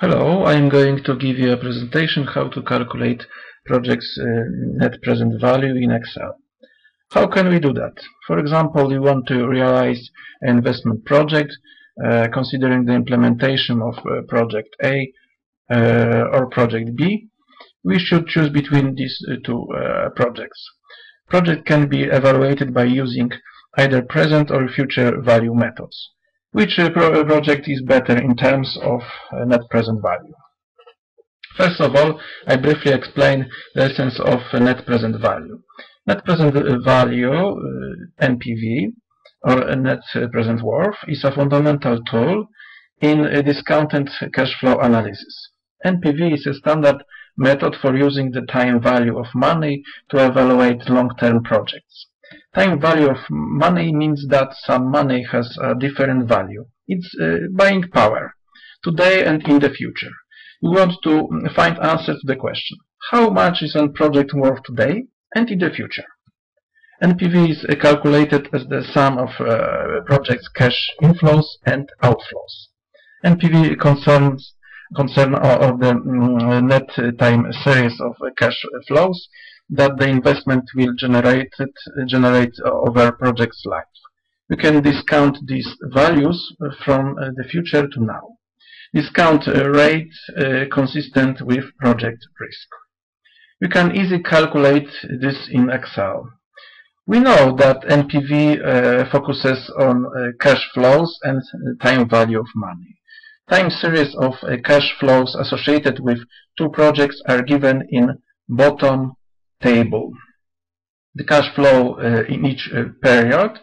Hello, I am going to give you a presentation how to calculate project's uh, net present value in Excel. How can we do that? For example, you want to realize an investment project uh, considering the implementation of uh, project A uh, or project B. We should choose between these uh, two uh, projects. Project can be evaluated by using either present or future value methods. Which uh, pro project is better in terms of uh, net present value? First of all, I briefly explain the essence of uh, net present value. Net present value, NPV, or net present worth, is a fundamental tool in discounted cash flow analysis. NPV is a standard method for using the time value of money to evaluate long-term projects. Time value of money means that some money has a different value. It's uh, buying power, today and in the future. We want to find answer to the question, how much is a project worth today and in the future? NPV is uh, calculated as the sum of uh, project's cash inflows and outflows. NPV concerns concern of the mm, net time series of cash flows that the investment will generate generate over project's life. We can discount these values from uh, the future to now. Discount rate uh, consistent with project risk. We can easily calculate this in Excel. We know that NPV uh, focuses on uh, cash flows and time value of money. Time series of uh, cash flows associated with two projects are given in bottom table. The cash flow uh, in each uh, period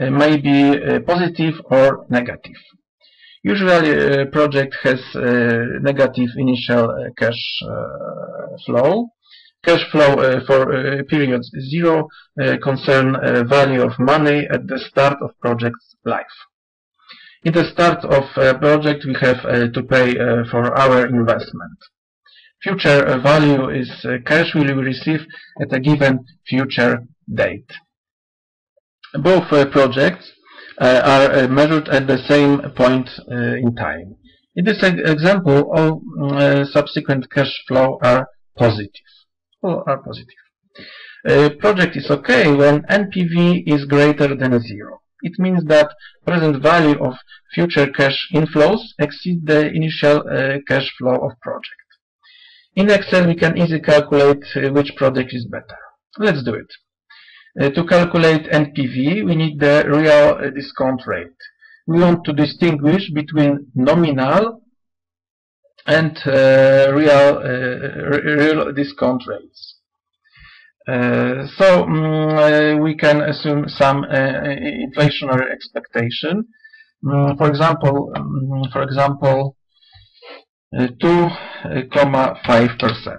uh, may be uh, positive or negative. Usually a project has uh, negative initial cash flow. Cash flow for periods 0 concern value of money at the start of project's life. In the start of project we have to pay for our investment. Future value is uh, cash we will receive at a given future date. Both uh, projects uh, are measured at the same point in time. In this example, all subsequent cash flow are positive. All are positive. A project is okay when NPV is greater than zero. It means that present value of future cash inflows exceed the initial uh, cash flow of project. In Excel, we can easily calculate uh, which project is better. Let's do it. Uh, to calculate NPV, we need the real uh, discount rate. We want to distinguish between nominal and uh, real, uh, real discount rates. Uh, so um, we can assume some inflationary expectation. Um, for example, um, for example, 2.5%.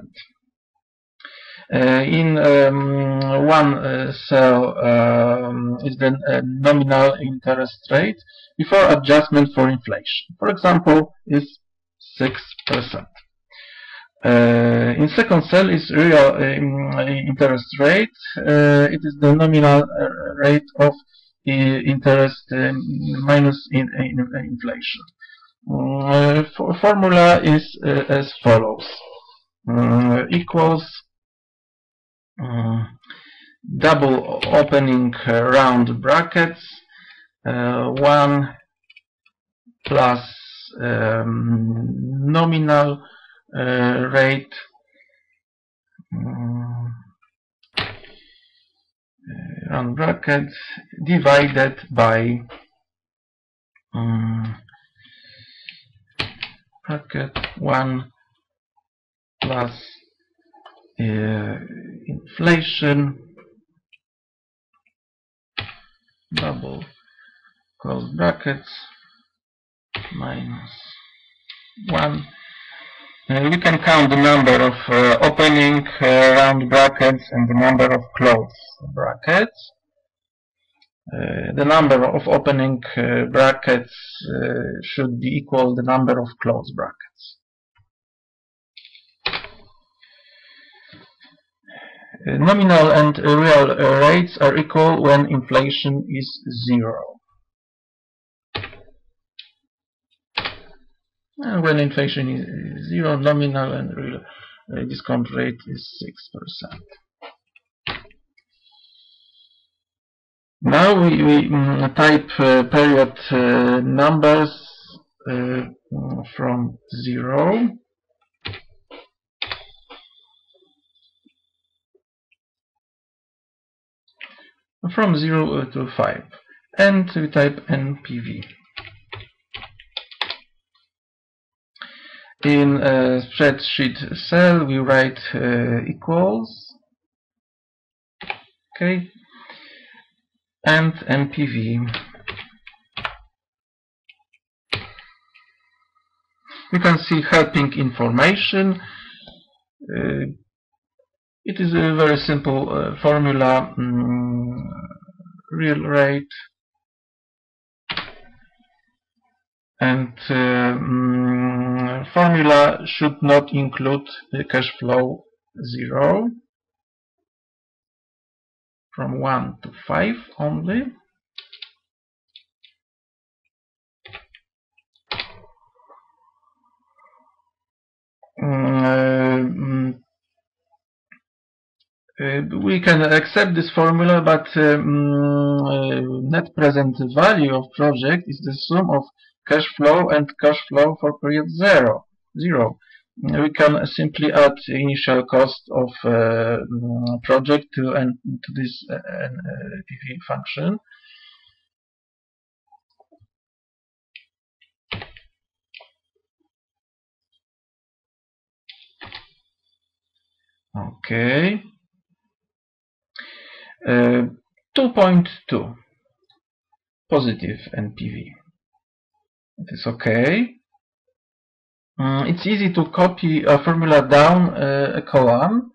Uh, in um, one uh, cell um, is the uh, nominal interest rate before adjustment for inflation. For example, is 6%. Uh, in second cell is real um, interest rate. Uh, it is the nominal rate of interest um, minus in, in inflation. Uh, formula is uh, as follows. Uh, equals double opening round brackets 1 plus um, nominal uh, rate um, round brackets divided by um, bracket 1 plus uh, inflation double close brackets minus 1 uh, we can count the number of uh, opening uh, round brackets and the number of close brackets uh, the number of opening uh, brackets uh, should be equal the number of closed brackets. nominal and real rates are equal when inflation is zero. And when inflation is zero, nominal and real uh, discount rate is 6%. Now we, we mm, type uh, period uh, numbers uh, from 0 from 0 to 5 and we type NPV. In a spreadsheet cell we write uh, equals. Okay and NPV. You can see helping information. Uh, it is a very simple uh, formula, mm, real rate and uh, mm, formula should not include the cash flow 0 from 1 to 5 only mm, uh, we can accept this formula, but um, uh, net present value of project is the sum of cash flow and cash flow for period zero. zero. We can simply add the initial cost of uh, project to, and to this uh, PV function. Okay. Uh, 2.2 positive NPV. It is okay. Mm, it's easy to copy a formula down uh, a column.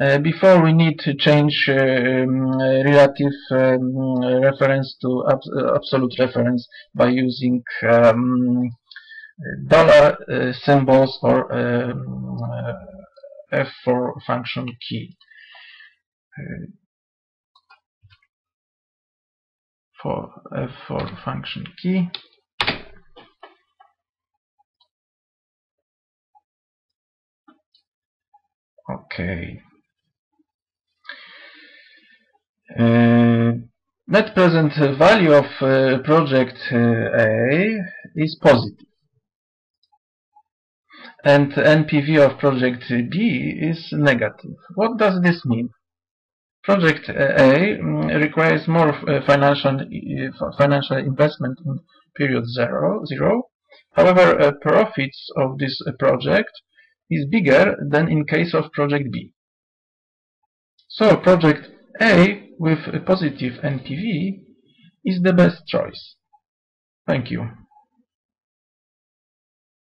Uh, before we need to change uh, um, relative um, reference to ab uh, absolute reference by using um, dollar uh, symbols or um, F4 function key for F4 function key. Okay. Uh, net present value of uh, project uh, A is positive and NPV of project B is negative. What does this mean? Project A mm, requires more uh, financial uh, financial investment in period zero. zero. However, uh, profits of this project is bigger than in case of project B. So project A with a positive NPV is the best choice. Thank you.